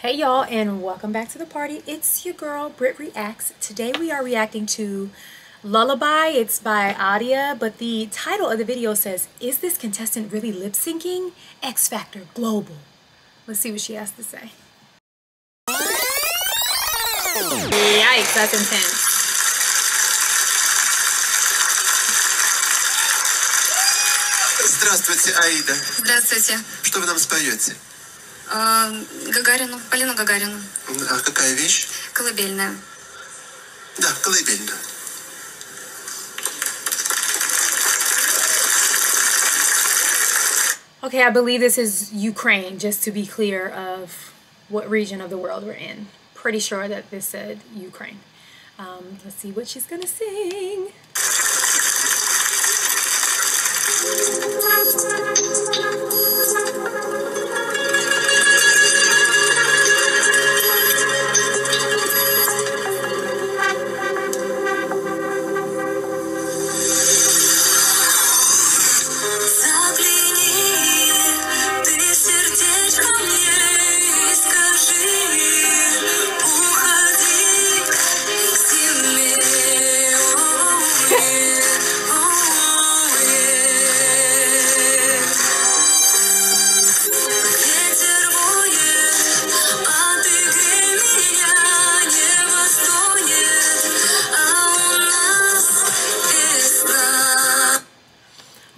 Hey y'all and welcome back to the party. It's your girl Britt Reacts. Today we are reacting to Lullaby. It's by Adia, but the title of the video says, is this contestant really lip syncing? X Factor Global. Let's see what she has to say. Yikes, that's intense. Здравствуйте, Аида. Здравствуйте. Что вы нам споете? А, Гагарину, Полину Гагарину. А какая вещь? Колыбельная. Да, колыбельная. Okay, I believe this is Ukraine, just to be clear of what region of the world we're in. Pretty sure that this said Ukraine. Um, let's see what she's gonna sing.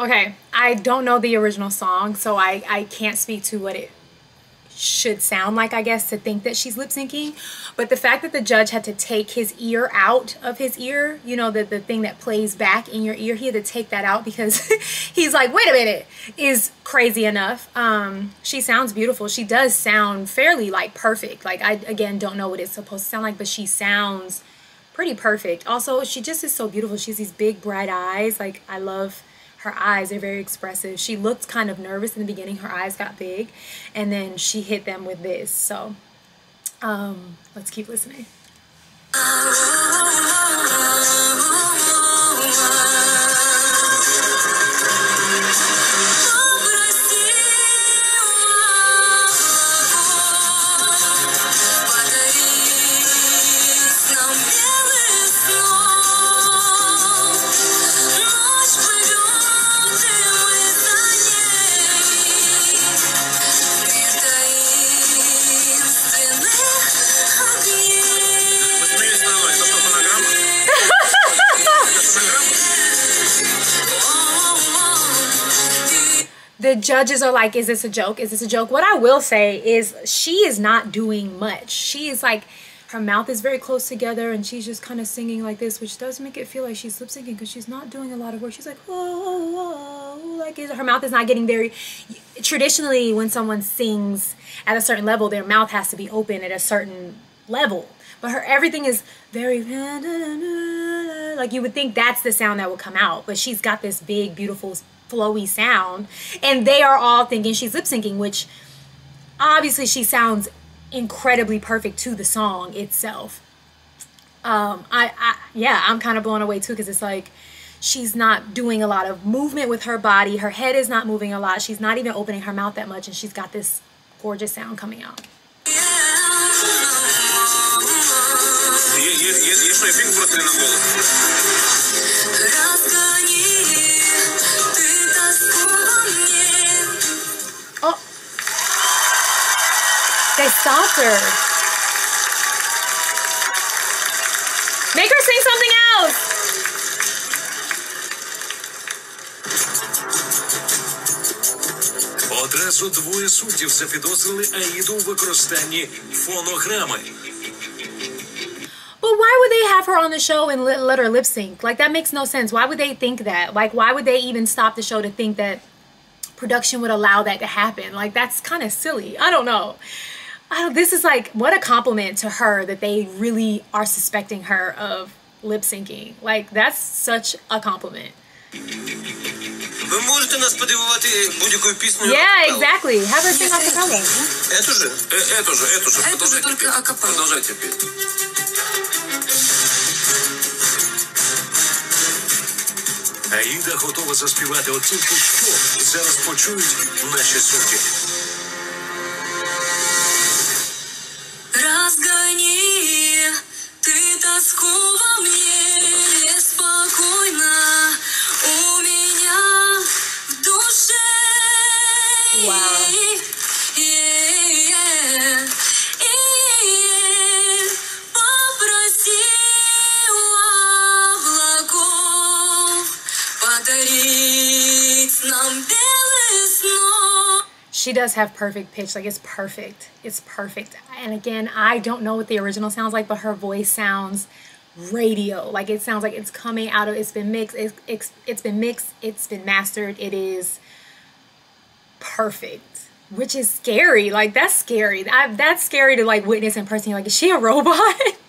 Okay, I don't know the original song, so I, I can't speak to what it should sound like, I guess, to think that she's lip syncing. But the fact that the judge had to take his ear out of his ear, you know, the, the thing that plays back in your ear, he had to take that out because he's like, wait a minute, is crazy enough. Um, she sounds beautiful. She does sound fairly like perfect. Like, I, again, don't know what it's supposed to sound like, but she sounds pretty perfect. Also, she just is so beautiful. She has these big, bright eyes. Like, I love her eyes are very expressive. She looked kind of nervous in the beginning. Her eyes got big, and then she hit them with this. So, um, let's keep listening. The judges are like, "Is this a joke? Is this a joke?" What I will say is, she is not doing much. She is like, her mouth is very close together, and she's just kind of singing like this, which does make it feel like she's lip syncing because she's not doing a lot of work. She's like, whoa, whoa, like her mouth is not getting very. Traditionally, when someone sings at a certain level, their mouth has to be open at a certain level. But her everything is very like you would think that's the sound that would come out, but she's got this big, beautiful, flowy sound, and they are all thinking she's lip syncing, which obviously she sounds incredibly perfect to the song itself. Um, I, I yeah, I'm kind of blown away too because it's like she's not doing a lot of movement with her body. Her head is not moving a lot. She's not even opening her mouth that much, and she's got this gorgeous sound coming out. Ей, ей, ей, ей что, эффект бросили на голову? Разгони ты тоску во мне. Oh, they stopped her. Make her sing something else. Одразу двоє суддів запідозрили Аїду у використанні фонограми. But why would they have her on the show and let, let her lip sync? Like that makes no sense. Why would they think that? Like why would they even stop the show to think that production would allow that to happen? Like that's kind of silly. I don't know. I don't, this is like what a compliment to her that they really are suspecting her of lip syncing. Like that's such a compliment. Ви можете нас подивувати будь-якою піснею? Yeah, exactly. Have her sing acapella. Эту же? Э, эту же, эту же. Эту же, Продолжайте только петь. акапелла. Продолжайте петь. Аїда готова заспівати от тільки що зараз почують наші судді. She does have perfect pitch, like it's perfect. It's perfect. And again, I don't know what the original sounds like, but her voice sounds radio. Like it sounds like it's coming out of, it's been mixed, it's, it's, it's been mixed, it's been mastered, it is perfect. Which is scary. Like that's scary. I, that's scary to like witness in person. You're like, is she a robot?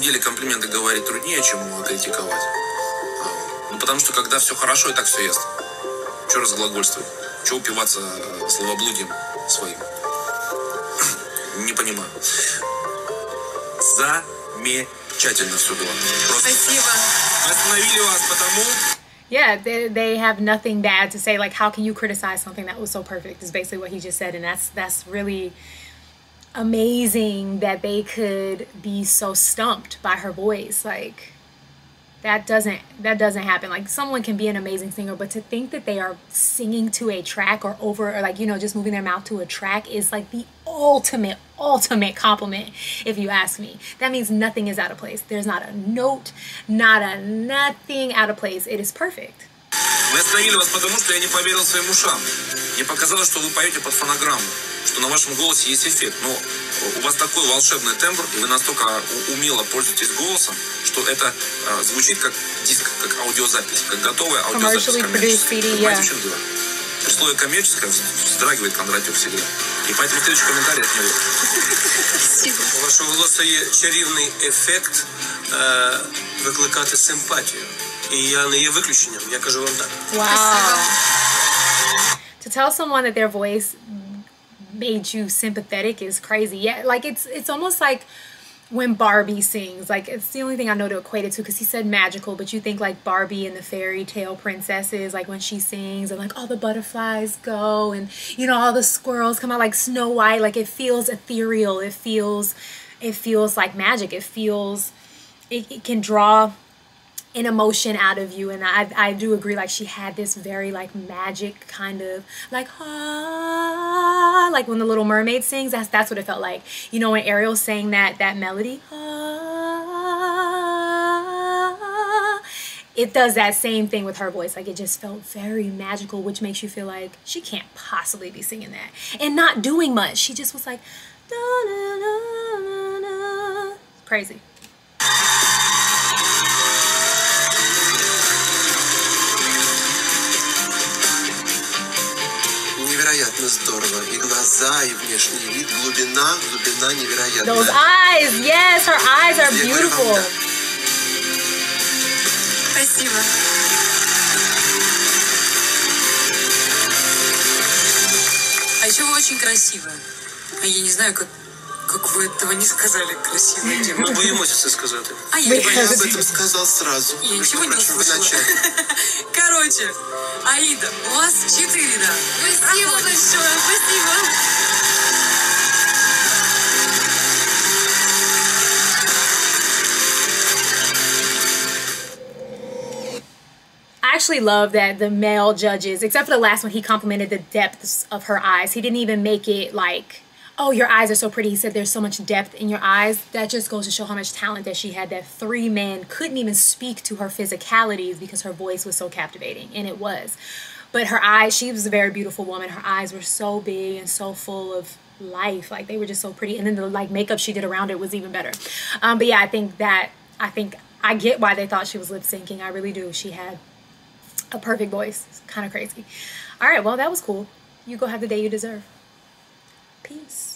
самом деле комплименты говорить труднее, чем критиковать. Ну, потому что когда все хорошо, и так все ясно. Че разглагольствовать? Че упиваться э, словоблудием своим? Не понимаю. Замечательно все было. Просто Спасибо. остановили вас потому, Yeah, they, they have nothing bad to say. Like, how can you criticize something that was so perfect? Is basically what he just said, and that's that's really amazing that they could be so stumped by her voice. Like, that doesn't that doesn't happen. Like, someone can be an amazing singer, but to think that they are singing to a track or over, or like you know, just moving their mouth to a track is like the ultimate ultimate compliment if you ask me that means nothing is out of place there's not a note not a nothing out of place it is perfect Мы остановили вас потому, что я не поверил своим ушам. Мне показалось, что вы поете под фонограмму, что на вашем голосе есть эффект. Но у вас такой волшебный тембр, и вы настолько у- умело пользуетесь голосом, что это э, звучит как диск, как аудиозапись, как готовая аудиозапись Commercially produced коммерческая. CD, Понимаете, yeah. в чем дело? При слове коммерческое вздрагивает Кондратьев всегда. И поэтому следующий комментарий от него. У вашого голосу є чарівний ефект е, викликати симпатію. І я не є виключенням, я кажу вам так. wow Tell someone that their voice made you sympathetic is crazy. Yeah like it's it's almost like when Barbie sings like it's the only thing I know to equate it to because he said magical but you think like Barbie and the fairy tale princesses like when she sings and like all the butterflies go and you know all the squirrels come out like Snow White like it feels ethereal. It feels it feels like magic. It feels it, it can draw an emotion out of you and I, I do agree like she had this very like magic kind of like ah like when the little mermaid sings that's that's what it felt like. You know when Ariel sang that that melody ah, it does that same thing with her voice. Like it just felt very magical which makes you feel like she can't possibly be singing that and not doing much. She just was like da, na, na. crazy Невероятно здорово. И глаза, и внешний вид, глубина, глубина невероятная. Those eyes, yes, her eyes are beautiful. Спасибо. А еще вы очень красивая. А я не знаю, как, как вы этого не сказали красивая Ми девушка. боїмося це сказати. А я не Я об этом сказал сразу. Я ничего не услышала. Короче, Аида, у вас четыре, да. Спасибо большое, спасибо. I actually love that the male judges, except for the last one, he complimented the depths of her eyes. He didn't even make it like, oh, your eyes are so pretty. He said there's so much depth in your eyes. That just goes to show how much talent that she had. That three men couldn't even speak to her physicalities because her voice was so captivating, and it was. But her eyes, she was a very beautiful woman. Her eyes were so big and so full of life. Like they were just so pretty. And then the like makeup she did around it was even better. Um, but yeah, I think that I think I get why they thought she was lip syncing. I really do. She had a perfect voice. It's kind of crazy. All right, well, that was cool. You go have the day you deserve. Peace.